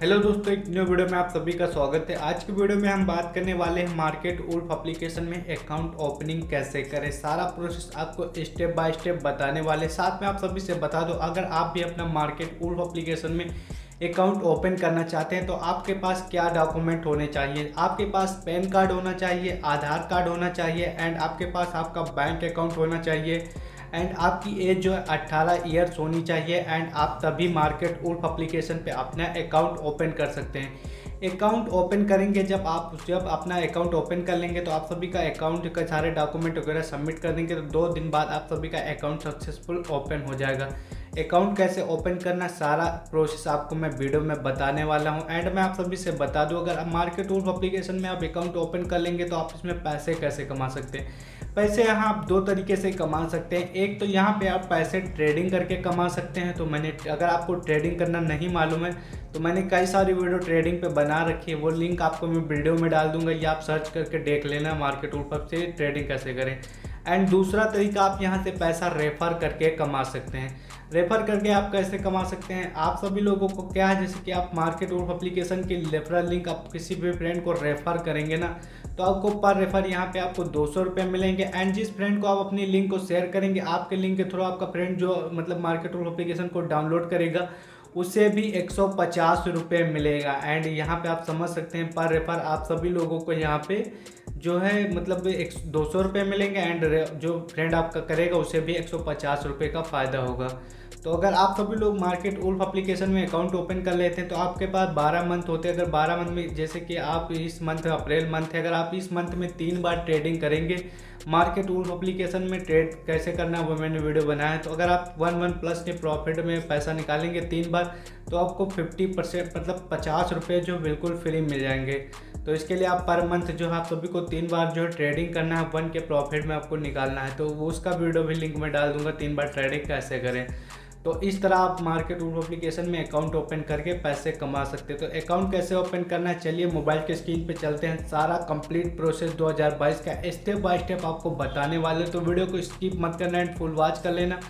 Hello दोस्तों, एक new video में आप सभी का स्वागत है। आज की वीडियो में हम बात करने वाले हैं मार्केट उल्फ एप्लीकेशन में अकाउंट ओपनिंग कैसे करें। सारा प्रोसेस आपको स्टेप बाय स्टेप बताने वाले साथ में आप सभी से बता दो, अगर आप भी अपना मार्केट उल्फ एप्लीकेशन में अकाउंट ओपन करना चाहते हैं तो आपके पास क्या डॉक्यूमेंट होने चाहिए? आपके पास पैन कार्ड होना चाहिए, आधार कार्ड होना चाहिए एंड आपके पास आपका बैंक अकाउंट होना चाहिए। एंड आपकी एज जो है, अट्ठारह ईयर्स होनी चाहिए एंड आप तभी मार्केट उल्फ अप्लीकेशन पे अपना अकाउंट ओपन कर सकते हैं। अकाउंट ओपन करेंगे जब आप, जब अपना अकाउंट ओपन कर लेंगे तो आप सभी का अकाउंट का सारे डॉक्यूमेंट वगैरह सबमिट कर देंगे तो दो दिन बाद आप सभी का अकाउंट सक्सेसफुल ओपन हो जाएगा। अकाउंट कैसे ओपन करना, सारा प्रोसेस आपको मैं वीडियो में बताने वाला हूँ। एंड मैं आप सभी से बता दूँ, अगर आप मार्केट टूल एप्लीकेशन में आप अकाउंट ओपन कर लेंगे तो आप इसमें पैसे कैसे कमा सकते हैं? पैसे यहाँ आप दो तरीके से कमा सकते हैं। एक तो यहाँ पे आप पैसे ट्रेडिंग करके कमा सकते हैं तो मैंने, अगर आपको ट्रेडिंग करना नहीं मालूम है तो मैंने कई सारी वीडियो ट्रेडिंग पे बना रखी है। वो लिंक आपको मैं वीडियो में डाल दूँगा, या आप सर्च करके देख लेना मार्केट ऊपर से ट्रेडिंग कैसे करें। एंड दूसरा तरीका आप यहाँ से पैसा रेफर करके कमा सकते हैं। रेफर करके आप कैसे कमा सकते हैं? आप सभी लोगों को क्या है, जैसे कि आप मार्केट और अप्लीकेशन की रेफरल लिंक आप किसी भी फ्रेंड को रेफर करेंगे ना तो आपको पर रेफर यहाँ पे आपको दो सौ रुपये मिलेंगे। एंड जिस फ्रेंड को आप अपनी लिंक को शेयर करेंगे, आपके लिंक के थ्रू आपका फ्रेंड जो मतलब मार्केट और अप्लीकेशन को डाउनलोड करेगा उससे भी एक सौ मिलेगा। एंड यहाँ पे आप समझ सकते हैं, पर रेफर आप सभी लोगों को यहाँ पे जो है मतलब एक दो सौ मिलेंगे। एंड जो फ्रेंड आपका करेगा, उसे भी एक सौ का फ़ायदा होगा। तो अगर आप सभी लोग मार्केट उल्फ एप्लीकेशन में अकाउंट ओपन कर लेते हैं तो आपके पास 12 मंथ होते हैं। अगर 12 मंथ में, जैसे कि आप इस मंथ अप्रैल मंथ है, अगर आप इस मंथ में तीन बार ट्रेडिंग करेंगे, मार्केट उल्फ एप्लीकेशन में ट्रेड कैसे करना है, वो मैंने वीडियो बनाया है। तो अगर आप वन वन प्लस के प्रॉफिट में पैसा निकालेंगे तीन बार तो आपको फिफ्टी परसेंट मतलब पचास रुपये जो बिल्कुल फ्री मिल जाएँगे। तो इसके लिए आप पर मंथ जो है, आप सभी को तीन बार जो है ट्रेडिंग करना है वन के प्रॉफिट में आपको निकालना है। तो उसका वीडियो भी लिंक में डाल दूँगा, तीन बार ट्रेडिंग कैसे करें। तो इस तरह आप मार्केट रूल एप्लीकेशन में अकाउंट ओपन करके पैसे कमा सकते हैं। तो अकाउंट कैसे ओपन करना है? चलिए मोबाइल के स्क्रीन पे चलते हैं। सारा कंप्लीट प्रोसेस 2022 का स्टेप बाय स्टेप आपको बताने वाले तो वीडियो को स्किप मत करना एंड फुल वॉच कर लेना।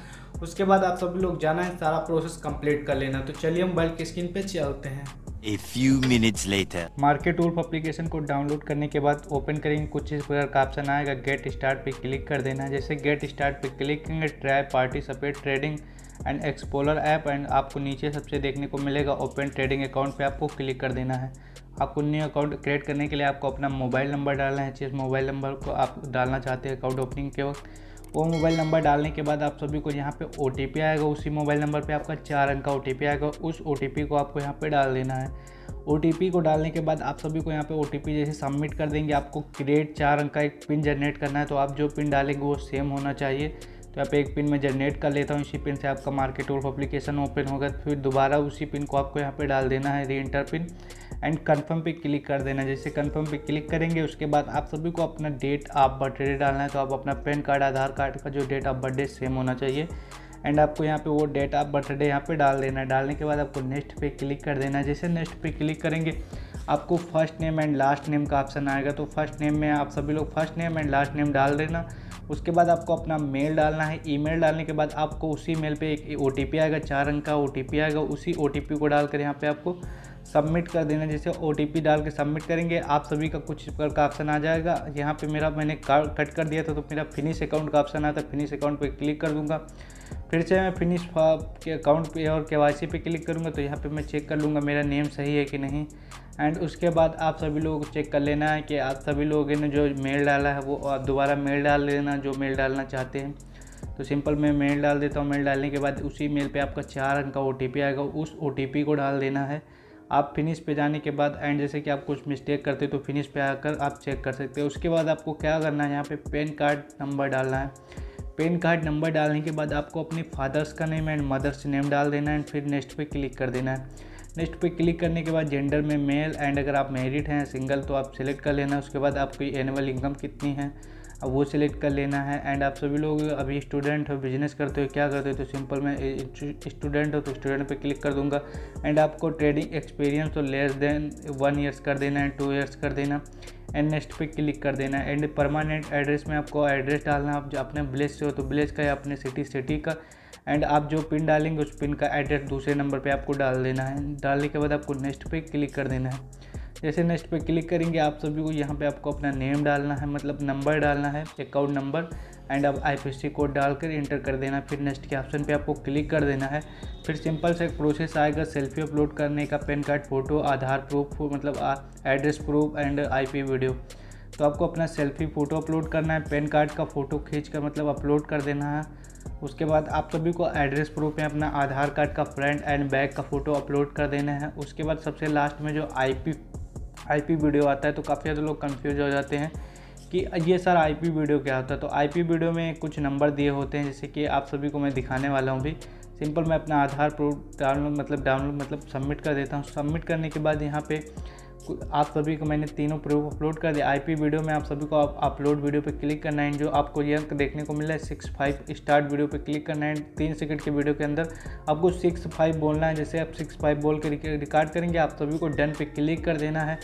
उसके बाद आप सभी लोग जाना है सारा प्रोसेस कंप्लीट कर लेना। तो चलिए मोबाइल की स्क्रीन पे चलते हैं। A few minutes later. Market tool application को डाउनलोड करने के बाद ओपन करेंगे। कुछ इस प्रकार का ऑप्शन आएगा। गेट स्टार्ट पे क्लिक कर देना जैसे गेट स्टार्ट पे क्लिक करेंगे try party support trading and explorer app and आपको नीचे सबसे देखने को मिलेगा ओपन ट्रेडिंग अकाउंट पे आपको क्लिक कर देना है। आपको न्यू अकाउंट क्रिएट करने के लिए आपको अपना मोबाइल नंबर डालना है। जिस मोबाइल नंबर को आप डालना चाहते हैं अकाउंट ओपनिंग के वक्त, वो मोबाइल नंबर डालने के बाद आप सभी को यहाँ पे ओटीपी आएगा। उसी मोबाइल नंबर पे आपका चार अंक का ओटीपी आएगा। उस ओटीपी को आपको यहाँ पे डाल देना है। ओटीपी को डालने के बाद आप सभी को यहाँ पे ओ जैसे सबमिट कर देंगे। आपको क्रिएट चार अंक का एक पिन जनरेट करना है। तो आप जो पिन डालेंगे वो सेम होना चाहिए। तो यहाँ पे एक पिन में जनरेट कर लेता हूँ, इसी पिन से आपका मार्केट और एप्लीकेशन ओपन होगा फिर दोबारा उसी पिन को आपको यहाँ पे डाल देना है re enter pin and confirm पे क्लिक कर देना। जैसे कन्फर्म पे क्लिक करेंगे, उसके बाद आप सभी को अपना डेट आप बर्थडे डालना है तो आप अपना पैन कार्ड आधार कार्ड का जो डेट ऑफ़ बर्थडे सेम होना चाहिए। एंड आपको यहाँ पे वो डेट ऑफ़ बर्थडे यहाँ पे डाल देना है। डालने के बाद आपको नेक्स्ट पे क्लिक कर देना है। जैसे नेक्स्ट पे क्लिक करेंगे, आपको first name and last name का ऑप्शन आएगा। तो फ़र्स्ट नेम में आप सभी लोग first name and last name डाल देना। उसके बाद आपको अपना मेल डालना है, ईमेल डालने के बाद आपको उसी मेल पे एक ओटीपी आएगा, चार अंक का ओटीपी आएगा, उसी ओटीपी को डालकर यहाँ पे आपको सबमिट कर देना, जैसे ओटीपी डाल के सबमिट करेंगे, आप सभी का कुछ का ऑप्शन आ जाएगा। यहाँ पे मेरा, मैंने कार्ड कट कर दिया था तो मेरा फिनिश अकाउंट का ऑप्शन आता है फिनिश अकाउंट पे क्लिक कर दूँगा। फिर से मैं फिनिश के अकाउंट पे और के वाई सी पे क्लिक करूँगा तो यहाँ पे मैं चेक कर लूँगा, मेरा नेम सही है कि नहीं। एंड उसके बाद आप सभी लोगों को चेक कर लेना है कि आप सभी लोगों ने जो मेल डाला है, वो आप दोबारा मेल डाल लेना, जो मेल डालना चाहते हैं। तो सिंपल मैं मेल डाल देता हूँ मेल डालने के बाद उसी मेल पे आपका चार अंक का ओटीपी आएगा, उस ओटीपी को डाल देना है। आप फिनिश पे जाने के बाद एंड जैसे कि आप कुछ मिस्टेक करते तो फिनिश पे आकर आप चेक कर सकते हैं। उसके बाद आपको क्या करना है, यहाँ पे पेन कार्ड नंबर डालना है। पेन कार्ड नंबर डालने के बाद आपको अपने फादर्स का नेम एंड मदर्स नेम डाल देना है एंड फिर नेक्स्ट पे क्लिक कर देना है। नेक्स्ट पे क्लिक करने के बाद जेंडर में मेल एंड अगर आप मैरिड हैं सिंगल तो आप सिलेक्ट कर लेना। उसके बाद आपकी एनुअल इनकम कितनी है? अब वो सिलेक्ट कर लेना है एंड आप सभी लोग अभी स्टूडेंट हो बिज़नेस करते हो, क्या करते हो तो सिंपल मैं स्टूडेंट हो तो स्टूडेंट पे क्लिक कर दूँगा एंड आपको ट्रेडिंग एक्सपीरियंस तो लेस देन वन ईयर्स कर देना है टू ईयर्स कर देना एंड नेक्स्ट पे क्लिक कर देना है एंड परमानेंट एड्रेस में आपको एड्रेस डालना आप जो अपने विलेज से हो तो विलेज का या अपने सिटी सिटी का एंड आप जो पिन डालेंगे उस पिन का एड्रेस दूसरे नंबर पे आपको डाल देना है। डालने के बाद आपको नेक्स्ट पे क्लिक कर देना है। जैसे नेक्स्ट पे क्लिक करेंगे, आप सभी को यहाँ पे आपको अपना नेम डालना है मतलब नंबर डालना है अकाउंट नंबर एंड अब आईपीसी कोड डालकर इंटर कर देना। फिर नेक्स्ट के ऑप्शन पे आपको क्लिक कर देना है। फिर सिंपल से एक प्रोसेस आएगा सेल्फी अपलोड करने का PAN card photo Aadhaar proof मतलब address proof and IP video तो आपको अपना सेल्फी फ़ोटो अपलोड करना है पैन कार्ड का फ़ोटो खींच कर मतलब अपलोड कर देना है। उसके बाद आप सभी को एड्रेस प्रूफ में अपना आधार कार्ड का फ्रंट एंड बैक का फ़ोटो अपलोड कर देना है। उसके बाद सबसे लास्ट में जो आईपी आईपी वीडियो आता है तो काफ़ी ज़्यादा लोग कन्फ्यूज़ हो जाते हैं कि ये सर आईपी वीडियो क्या होता है? तो आईपी वीडियो में कुछ नंबर दिए होते हैं, जैसे कि आप सभी को मैं दिखाने वाला हूँ भी सिंपल मैं अपना आधार प्रूफ डाउनलोड मतलब डाउनलोड मतलब सबमिट कर देता हूँ। सबमिट करने के बाद यहाँ पे आप सभी को मैंने तीनों प्रूफ अपलोड कर दिया। आईपी वीडियो में आप सभी को आप अपलोड वीडियो पर क्लिक करना है। जो आपको ये देखने को मिल है सिक्स फाइव स्टार्ट वीडियो पर क्लिक करना है। तीन सेकंड के वीडियो के अंदर आपको सिक्स फाइव बोलना है। जैसे आप सिक्स फाइव बोल के रिकॉर्ड करेंगे, आप सभी को डन पे क्लिक कर देना है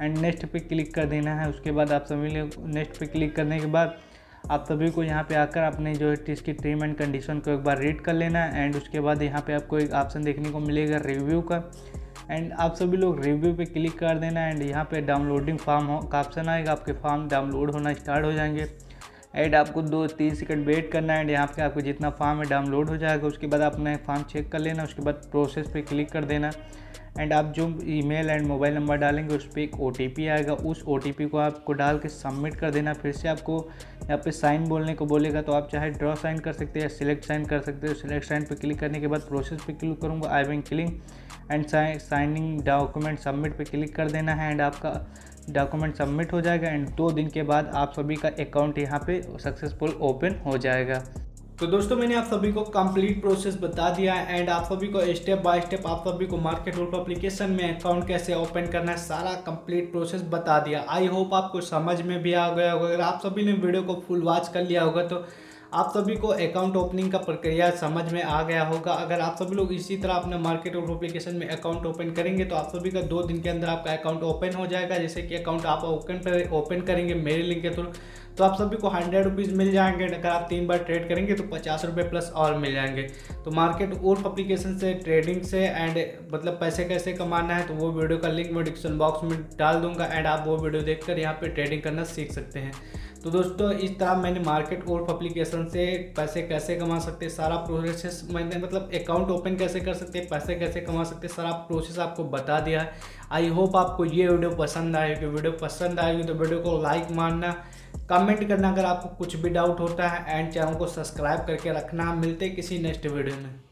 एंड नेक्स्ट पे क्लिक कर देना है। उसके बाद आप सभी नेक्स्ट पे क्लिक करने के बाद आप सभी को यहाँ पे आकर अपने जो है इसकी टर्म एंड कंडीशन को एक बार रीड कर लेना है। एंड उसके बाद यहाँ पे आपको एक ऑप्शन देखने को मिलेगा रिव्यू का। एंड आप सभी लोग रिव्यू पे क्लिक कर देना एंड यहाँ पे डाउनलोडिंग फॉर्म का ऑप्शन आएगा, आपके फॉर्म डाउनलोड होना स्टार्ट हो जाएँगे। एंड आपको दो तीन सेकंड वेट करना है एंड यहाँ पे आपको जितना फॉर्म है डाउनलोड हो जाएगा, उसके बाद अपना फॉर्म चेक कर लेना, उसके बाद प्रोसेस पे क्लिक कर देना। एंड आप जो ईमेल एंड मोबाइल नंबर डालेंगे, उस पर एक ओटीपी आएगा। उस ओटीपी को आपको डाल के सबमिट कर देना। फिर से आपको यहाँ पे साइन बोलने को बोलेगा तो आप चाहे ड्रॉ साइन कर सकते हैं या सिलेक्ट साइन कर सकते हो। सिलेक्ट साइन पे क्लिक करने के बाद प्रोसेस पे क्लिक करूँगा I wing cling and signing document submit पे क्लिक कर देना है एंड आपका डॉक्यूमेंट सबमिट हो जाएगा एंड दो दिन के बाद आप सभी का अकाउंट यहाँ पे सक्सेसफुल ओपन हो जाएगा। तो दोस्तों, मैंने आप सभी को कंप्लीट प्रोसेस बता दिया है एंड आप सभी को स्टेप बाय स्टेप आप सभी को मार्केट रूप एप्लीकेशन में अकाउंट कैसे ओपन करना है सारा कंप्लीट प्रोसेस बता दिया। आई होप आपको समझ में भी आ गया होगा। अगर आप सभी ने वीडियो को फुल वॉच कर लिया होगा तो आप सभी को अकाउंट ओपनिंग का प्रक्रिया समझ में आ गया होगा। अगर आप सभी लोग इसी तरह अपने मार्केट और एप्लीकेशन में अकाउंट ओपन करेंगे तो आप सभी का दो दिन के अंदर आपका अकाउंट ओपन हो जाएगा। जैसे कि अकाउंट आप ओपन पर ओपन करेंगे मेरे लिंक के थ्रू तो आप सभी को हंड्रेड रुपीज़ मिल जाएँगे। अगर आप तीन बार ट्रेड करेंगे तो पचास रुपये प्लस और मिल जाएँगे। तो मार्केट और एप्लीकेशन से ट्रेडिंग से एंड मतलब पैसे कैसे कमाना है तो वो वीडियो का लिंक मैं डिस्क्रिप्शन बॉक्स में डाल दूँगा। एंड आप वो वीडियो देखकर यहाँ पे ट्रेडिंग करना सीख सकते हैं। तो दोस्तों, इस तरह मैंने मार्केट और एप्लीकेशन से पैसे कैसे कमा सकते, सारा प्रोसेस मैंने मतलब अकाउंट ओपन कैसे कर सकते, पैसे कैसे कमा सकते, सारा प्रोसेस आपको बता दिया है। आई होप आपको ये वीडियो पसंद आएगी वीडियो पसंद आएगी तो वीडियो को लाइक मारना कमेंट करना अगर आपको कुछ भी डाउट होता है एंड चैनल को सब्सक्राइब करके रखना। मिलते किसी नेक्स्ट वीडियो में।